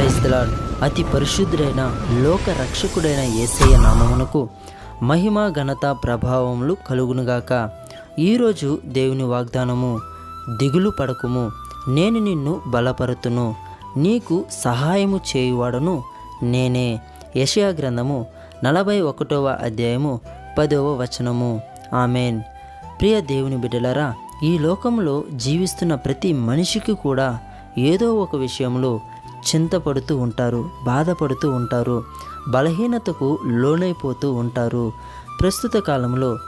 Praise అతి పరిశుద్ధుడైన లోక రక్షకుడైన యేసయ్య నామమునకు మహిమ ఘనత ప్రభావములు కలుగునుగాక. ఈరోజు దేవుని వాగ్దానము దిగులు పడకుము. నేను నిన్ను బలపరుతును. నీకు సహాయము చేయువాడను నేనే. యషయా గ్రంథము నలభై ఒకటవ అధ్యాయము పదవ వచనము. ఆమెన్. ప్రియ దేవుని బిడ్డలరా ఈ లోకంలో జీవిస్తున్న ప్రతి మనిషికి కూడా ఏదో ఒక విషయంలో చింతపడుతూ ఉంటారు బాధపడుతూ ఉంటారు బలహీనతకు లోనైపోతూ ఉంటారు. ప్రస్తుత కాలంలో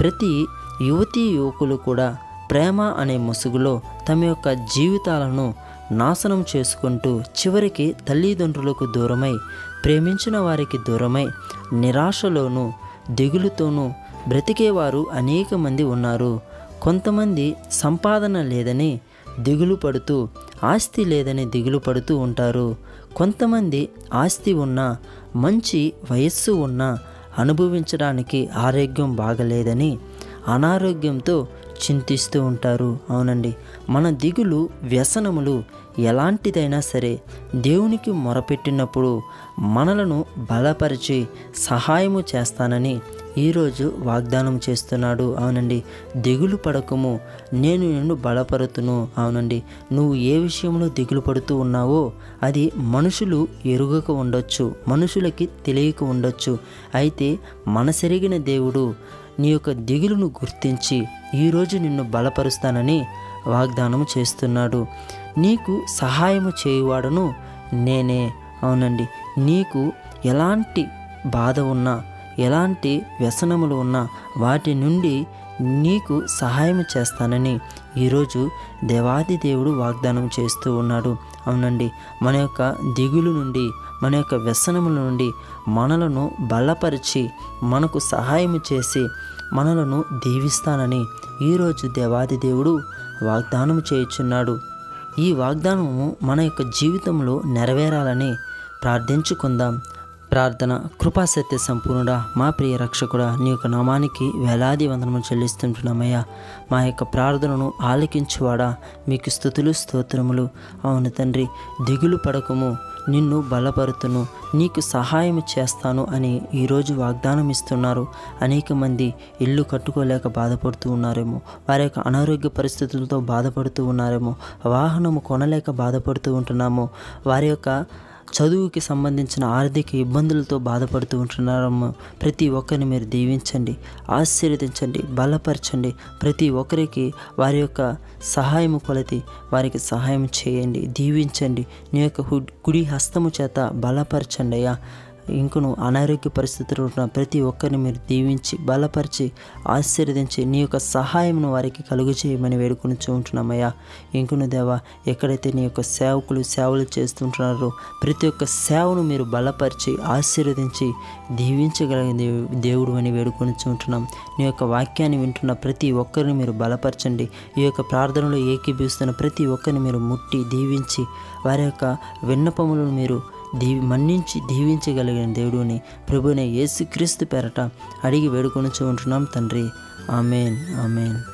ప్రతి యువతీ యువకులు కూడా ప్రేమ అనే ముసుగులో తమ యొక్క జీవితాలను నాశనం చేసుకుంటూ చివరికి తల్లిదండ్రులకు దూరమై ప్రేమించిన వారికి దూరమై నిరాశలోనూ దిగులుతోనూ బ్రతికేవారు అనేక మంది ఉన్నారు. కొంతమంది సంపాదన లేదని దిగులు పడుతూ ఆస్తి లేదని దిగులు పడుతూ ఉంటారు. కొంతమంది ఆస్తి ఉన్న మంచి వయస్సు ఉన్న అనుభవించడానికి ఆరోగ్యం బాగలేదని అనారోగ్యంతో చింతిస్తూ ఉంటారు. అవునండి. మన దిగులు వ్యసనములు ఎలాంటిదైనా సరే దేవునికి మొరపెట్టినప్పుడు మనలను బలపరిచి సహాయము చేస్తానని ఈరోజు వాగ్దానం చేస్తున్నాడు. అవునండి. దిగులు పడకము. నేను నిన్ను బలపరుతును. అవునండి. నువ్వు ఏ విషయంలో దిగులు పడుతూ ఉన్నావో అది మనుషులు ఎరుగక ఉండొచ్చు. మనుషులకి తెలియక ఉండొచ్చు. అయితే మనసెరిగిన దేవుడు నీ యొక్క దిగులును గుర్తించి ఈరోజు నిన్ను బలపరుస్తానని వాగ్దానం చేస్తున్నాడు. నీకు సహాయము చేయువాడను నేనే. అవునండి. నీకు ఎలాంటి బాధ ఉన్నా ఎలాంటి వ్యసనములు ఉన్నా వాటి నుండి నీకు సహాయం చేస్తానని. ఈరోజు దేవాది దేవుడు వాగ్దానం చేస్తూ ఉన్నాడు. అవునండి మన యొక్క దిగులు నుండి మన యొక్క వ్యసనముల నుండి మనలను బలపరిచి మనకు సహాయం చేసి మనలను దీవిస్తానని ఈరోజు దేవాది దేవుడు వాగ్దానం చేయుచున్నాడు. ఈ వాగ్దానము మన యొక్క జీవితంలో నెరవేరాలని ప్రార్థించుకుందాం. ప్రార్థన కృపాసత్య సంపూర్ణుడా మా ప్రియ రక్షకుడా నీ యొక్క నామానికి వేలాది వందనము చెల్లిస్తుంటున్నామయ్యా. మా యొక్క ప్రార్థనను ఆలకించువాడా మీకు స్థుతులు స్తోత్రములు. అవును తండ్రి దిగులు పడకము నిన్ను బలపరుతును నీకు సహాయం చేస్తాను అని ఈరోజు వాగ్దానం ఇస్తున్నారు. అనేక మంది ఇల్లు కట్టుకోలేక బాధపడుతూ ఉన్నారేమో వారి యొక్క అనారోగ్య పరిస్థితులతో బాధపడుతూ ఉన్నారేమో వాహనము కొనలేక బాధపడుతూ ఉంటున్నామో. వారి యొక్క చదువుకి సంబంధించిన ఆర్థిక ఇబ్బందులతో బాధపడుతూ ఉంటున్నారమ్మా. ప్రతి ఒక్కరిని మీరు దీవించండి ఆశీర్వదించండి బలపరచండి. ప్రతి ఒక్కరికి వారి యొక్క సహాయము కొలతి వారికి సహాయం చేయండి దీవించండి. నీ యొక్క గుడి హస్తము చేత బలపరచండి అయ్యా. ఇంకను అనారోగ్య పరిస్థితులు ఉన్న ప్రతి ఒక్కరిని మీరు దీవించి బలపరిచి ఆశీర్వదించి నీ యొక్క సహాయమును వారికి కలుగు చేయమని వేడుకొని ఉంటున్నామయ్యా ఇంకను దేవా ఎక్కడైతే నీ యొక్క సేవకులు సేవలు చేస్తుంటున్నారో ప్రతి ఒక్క సేవను మీరు బలపరిచి ఆశీర్వదించి దీవించగలిగిన దేవు- దేవుడు అని వేడుకొని ఉంటున్నాం నీ యొక్క వాక్యాన్ని వింటున్న ప్రతి ఒక్కరిని మీరు బలపరచండి. ఈ యొక్క ప్రార్థనలో ఏకీభవిస్తున్న ప్రతి ఒక్కరిని మీరు ముట్టి దీవించి వారి యొక్క విన్నపములను మీరు దీవి మన్నించి దీవించగలిగిన దేవుడుని ప్రభుని యేసుక్రీస్తు పేరట అడిగి వేడుకొని ఉంటున్నాం తండ్రి. ఆమెన్. ఆమెన్.